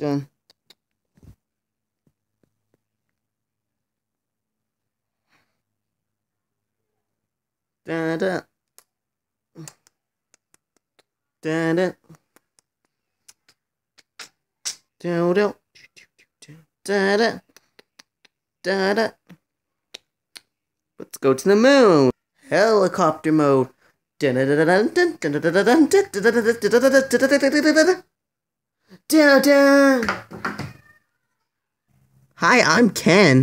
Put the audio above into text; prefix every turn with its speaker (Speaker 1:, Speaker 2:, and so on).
Speaker 1: Done. Da da. Da da. Do do. Da da. Da da. Let's go to the moon. Helicopter mode. Down, down. Hi, I'm Ken.